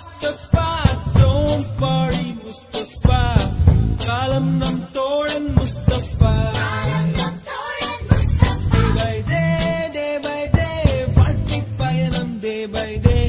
Mustafa, don't worry Mustafa. Kalam nam thoran Mustafa. Day by day, day by day, party payanam day by day.